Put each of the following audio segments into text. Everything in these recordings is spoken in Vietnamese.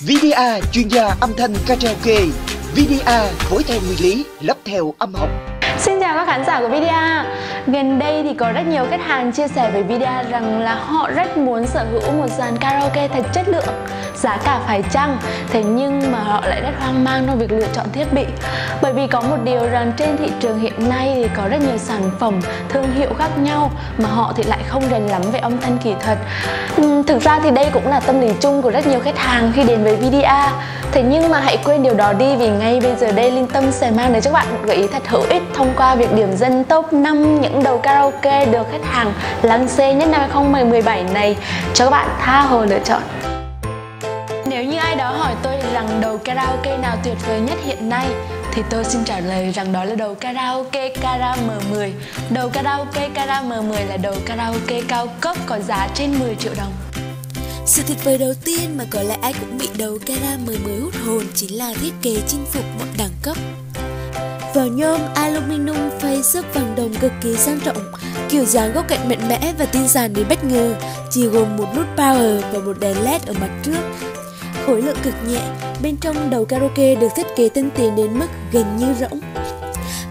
VDA chuyên gia âm thanh karaoke. VDA phối theo nguyên lý, lắp theo âm học. Chào các khán giả của VDA Gần đây thì có rất nhiều khách hàng chia sẻ với VDA rằng là họ rất muốn sở hữu một dàn karaoke thật chất lượng, giá cả phải chăng? Thế nhưng mà họ lại rất hoang mang trong việc lựa chọn thiết bị. Bởi vì có một điều rằng trên thị trường hiện nay thì có rất nhiều sản phẩm thương hiệu khác nhau mà họ thì lại không rành lắm về âm thanh kỹ thuật. Thực ra thì đây cũng là tâm lý chung của rất nhiều khách hàng khi đến với VDA thế nhưng mà hãy quên điều đó đi vì ngay bây giờ đây Linh Tâm sẽ mang đến cho bạn một gợi ý thật hữu ích thông qua việc điểm danh top 5 những đầu karaoke được khách hàng lắng xê nhất năm 2017 này cho các bạn tha hồ lựa chọn nếu như ai đó hỏi tôi rằng đầu karaoke nào tuyệt vời nhất hiện nay thì tôi xin trả lời rằng đó là đầu karaoke Kara M10. Đầu karaoke Kara M10 là đầu karaoke cao cấp có giá trên 10 triệu đồng. Sự tuyệt vời đầu tiên mà có lẽ ai cũng bị đầu Kara M10 hút hồn chính là thiết kế chinh phục mọi đẳng cấp. Vỏ nhôm aluminum phay xước vàng đồng cực kỳ sang trọng, kiểu dáng góc cạnh mạnh mẽ và tinh giản đến bất ngờ, chỉ gồm một nút power và một đèn led ở mặt trước khối lượng cực nhẹ, bên trong đầu karaoke được thiết kế tinh tiến đến mức gần như rỗng.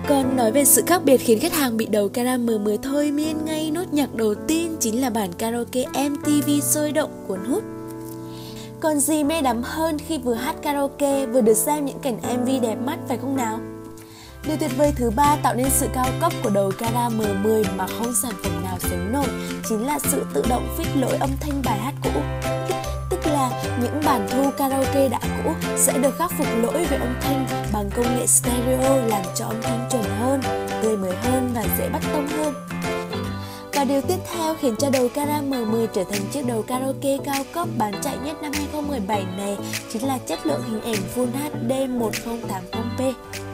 Còn nói về sự khác biệt khiến khách hàng bị đầu cara M10 thôi miên ngay nốt nhạc đầu tiên chính là bản karaoke MTV sôi động cuốn hút. Còn gì mê đắm hơn khi vừa hát karaoke vừa được xem những cảnh MV đẹp mắt phải không nào? Điều tuyệt vời thứ ba tạo nên sự cao cấp của đầu Cara M10 mà không sản phẩm nào sánh nổi chính là sự tự động fix lỗi âm thanh bài hát cũ tức là những bản thu karaoke đã cũ sẽ được khắc phục lỗi về âm thanh bằng công nghệ stereo làm cho âm thanh chuẩn hơn, tươi mới hơn và dễ bắt tông hơn. Và điều tiếp theo khiến cho đầu Cara M10 trở thành chiếc đầu karaoke cao cấp bán chạy nhất năm 2017 này chính là chất lượng hình ảnh Full HD 1080p.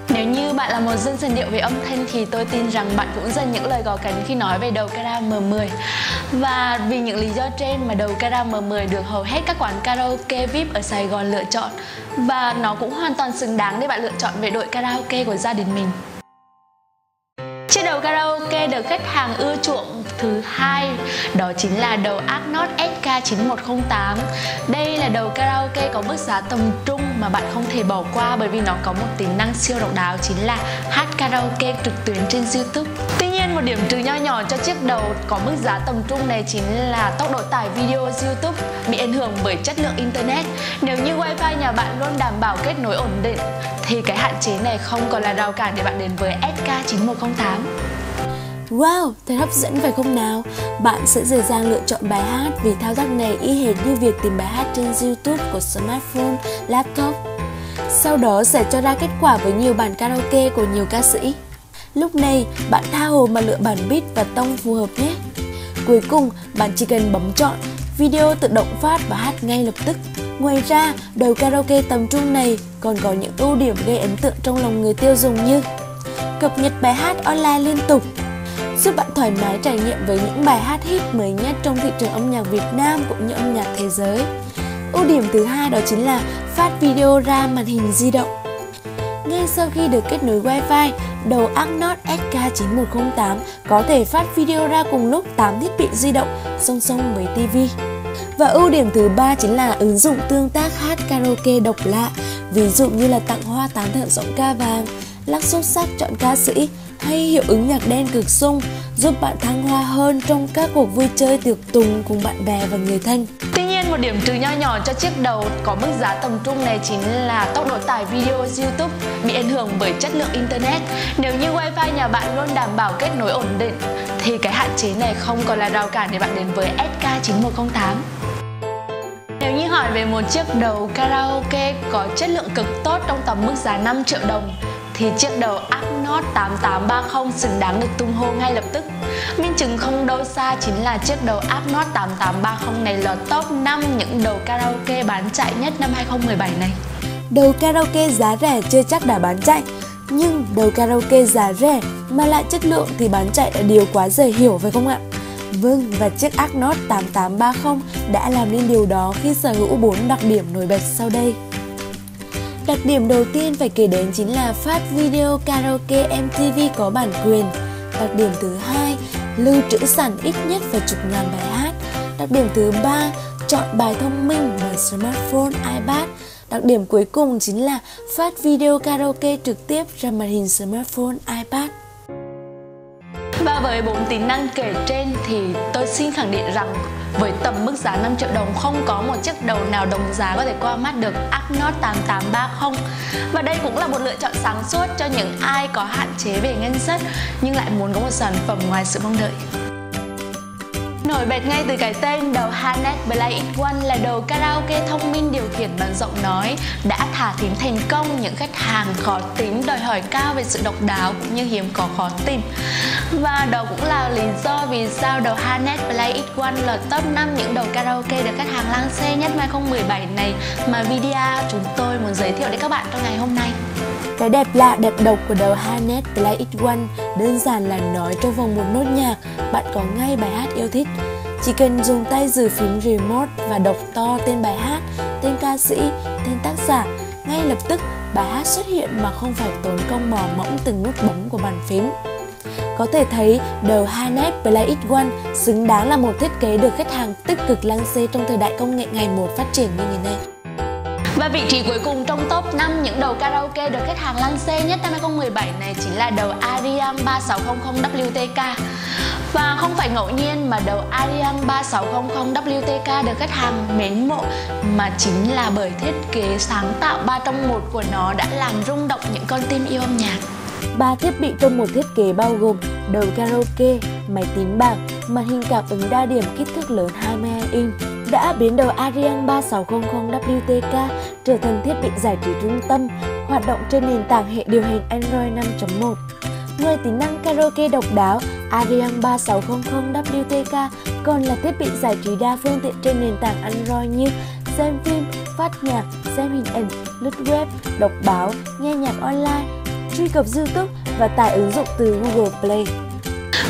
Nếu như bạn là một dân sân điệu về âm thanh thì tôi tin rằng bạn cũng dành những lời gò cánh khi nói về đầu Cara M10 Và vì những lý do trên mà đầu Cara M10 được hầu hết các quán karaoke VIP ở Sài Gòn lựa chọn. Và nó cũng hoàn toàn xứng đáng để bạn lựa chọn về đội karaoke của gia đình mình. Chiếc đầu karaoke được khách hàng ưa chuộng thứ hai, đó chính là đầu Agnot SK9108. Đây là đầu karaoke có mức giá tầm trung mà bạn không thể bỏ qua bởi vì nó có một tính năng siêu độc đáo chính là hát karaoke trực tuyến trên YouTube. Tuy nhiên, một điểm trừ nho nhỏ cho chiếc đầu có mức giá tầm trung này chính là tốc độ tải video YouTube bị ảnh hưởng bởi chất lượng internet. Nếu như wifi nhà bạn luôn đảm bảo kết nối ổn định, thì cái hạn chế này không còn là rào cản để bạn đến với SK9108. Wow, thật hấp dẫn phải không nào? Bạn sẽ dễ dàng lựa chọn bài hát vì thao tác này y hệt như việc tìm bài hát trên YouTube của smartphone, laptop. Sau đó sẽ cho ra kết quả với nhiều bản karaoke của nhiều ca sĩ. Lúc này, bạn tha hồ mà lựa bản beat và tông phù hợp nhé. Cuối cùng, bạn chỉ cần bấm chọn video tự động phát và hát ngay lập tức. Ngoài ra, đầu karaoke tầm trung này còn có những ưu điểm gây ấn tượng trong lòng người tiêu dùng như cập nhật bài hát online liên tục, giúp bạn thoải mái trải nghiệm với những bài hát hit mới nhất trong thị trường âm nhạc Việt Nam cũng như âm nhạc thế giới. Ưu điểm thứ hai đó chính là phát video ra màn hình di động. Ngay sau khi được kết nối Wi-Fi, đầu Agnot SK9108 có thể phát video ra cùng lúc 8 thiết bị di động song song với TV. Và ưu điểm thứ ba chính là ứng dụng tương tác hát karaoke độc lạ, ví dụ như là tặng hoa tán thợ giọng ca vàng, lắc xuất sắc chọn ca sĩ hay hiệu ứng nhạc đen cực sung, giúp bạn thăng hoa hơn trong các cuộc vui chơi tiệc tùng cùng bạn bè và người thân. Tuy nhiên, một điểm trừ nho nhỏ cho chiếc đầu có mức giá tầm trung này chính là tốc độ tải video YouTube bị ảnh hưởng bởi chất lượng internet. Nếu như wifi nhà bạn luôn đảm bảo kết nối ổn định, thì cái hạn chế này không còn là rào cản để bạn đến với SK9108. Nếu như hỏi về một chiếc đầu karaoke có chất lượng cực tốt trong tầm mức giá 5 triệu đồng thì chiếc đầu Agnos 8830 xứng đáng được tung hô ngay lập tức. Minh chứng không đâu xa chính là chiếc đầu Agnos 8830 này lọt top 5 những đầu karaoke bán chạy nhất năm 2017 này. Đầu karaoke giá rẻ chưa chắc đã bán chạy, nhưng đầu karaoke giá rẻ mà lại chất lượng thì bán chạy là điều quá dễ hiểu phải không ạ? Vâng, và chiếc Agnos 8830 đã làm nên điều đó khi sở hữu 4 đặc điểm nổi bật sau đây. Đặc điểm đầu tiên phải kể đến chính là phát video karaoke MTV có bản quyền. Đặc điểm thứ hai, lưu trữ sẵn ít nhất vài chục ngàn bài hát. Đặc điểm thứ ba, chọn bài thông minh bằng smartphone, iPad. Đặc điểm cuối cùng chính là phát video karaoke trực tiếp ra màn hình smartphone, iPad. Và với bốn tính năng kể trên thì tôi xin khẳng định rằng với tầm mức giá 5 triệu đồng không có một chiếc đầu nào đồng giá có thể qua mắt được Agnot 8830 Và đây cũng là một lựa chọn sáng suốt cho những ai có hạn chế về ngân sách nhưng lại muốn có một sản phẩm ngoài sự mong đợi. Nổi bật ngay từ cái tên đầu Hanet Play X1 là đầu karaoke thông minh điều khiển bằng giọng nói, đã thả thính thành công những khách hàng khó tính, đòi hỏi cao về sự độc đáo cũng như hiếm có khó tìm. Và đó cũng là lý do vì sao đầu Hanet Play X1 là top 5 những đầu karaoke được khách hàng lăng xê nhất 2017 này mà video chúng tôi muốn giới thiệu đến các bạn trong ngày hôm nay. Cái đẹp lạ đẹp độc của đầu Hanet Play X1 đơn giản là nói trong vòng một nốt nhạc, bạn có ngay bài hát yêu thích. Chỉ cần dùng tay giữ phím remote và đọc to tên bài hát, tên ca sĩ, tên tác giả, ngay lập tức bài hát xuất hiện mà không phải tốn công mò mẫm từng nút bấm của bàn phím. Có thể thấy đầu Hanet Play It One xứng đáng là một thiết kế được khách hàng tích cực lăng xê trong thời đại công nghệ ngày một phát triển như thế nay. Và vị trí cuối cùng trong top 5 những đầu karaoke được khách hàng lăn xê nhất năm 2017 này chính là đầu Ariam 3600WTK. Và không phải ngẫu nhiên mà đầu Ariam 3600WTK được khách hàng mến mộ mà chính là bởi thiết kế sáng tạo 3 trong 1 của nó đã làm rung động những con tim yêu âm nhạc. Ba thiết bị trong một thiết kế bao gồm đầu karaoke, máy tính bảng, màn hình cảm ứng đa điểm kích thước lớn 22 inch, đã biến đầu Ariane 3600WTK trở thành thiết bị giải trí trung tâm, hoạt động trên nền tảng hệ điều hành Android 5.1. Ngoài tính năng karaoke độc đáo, Ariane 3600WTK còn là thiết bị giải trí đa phương tiện trên nền tảng Android như xem phim, phát nhạc, xem hình ảnh, lướt web, đọc báo, nghe nhạc online, truy cập YouTube và tải ứng dụng từ Google Play.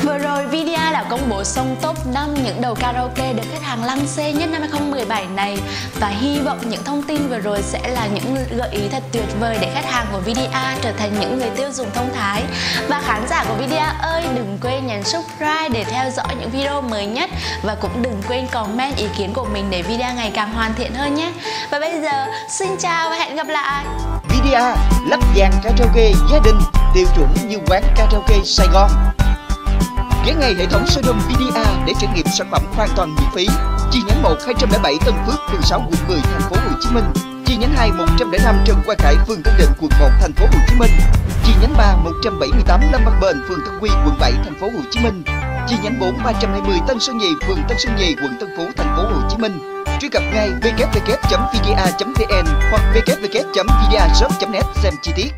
Vừa rồi video. Đã công bố xong top 5 những đầu karaoke được khách hàng lăng xê nhất năm 2017 này và hy vọng những thông tin vừa rồi sẽ là những gợi ý thật tuyệt vời để khách hàng của VDA trở thành những người tiêu dùng thông thái. Và khán giả của VDA ơi, đừng quên nhấn subscribe để theo dõi những video mới nhất và cũng đừng quên comment ý kiến của mình để video ngày càng hoàn thiện hơn nhé. Và bây giờ, xin chào và hẹn gặp lại. VDA lắp dàn karaoke gia đình, tiêu chuẩn như quán karaoke Sài Gòn ghé ngay hệ thống showroom VDA để trải nghiệm sản phẩm hoàn toàn miễn phí. Chi nhánh 1 207 Tân Phước, phường 6, quận 10, thành phố Hồ Chí Minh. Chi nhánh 2 105 Trần Quang Khải, phường Tân Định, quận 1, thành phố Hồ Chí Minh. Chi nhánh 3 178 Lâm Văn Bền, phường Tân Quy, quận 7, thành phố Hồ Chí Minh. Chi nhánh 4 320 Tân Sơn Nhì, phường Tân Sơn Nhì, quận Tân Phú, thành phố Hồ Chí Minh. Truy cập ngay www.vga.vn hoặc www.vgashop.net xem chi tiết.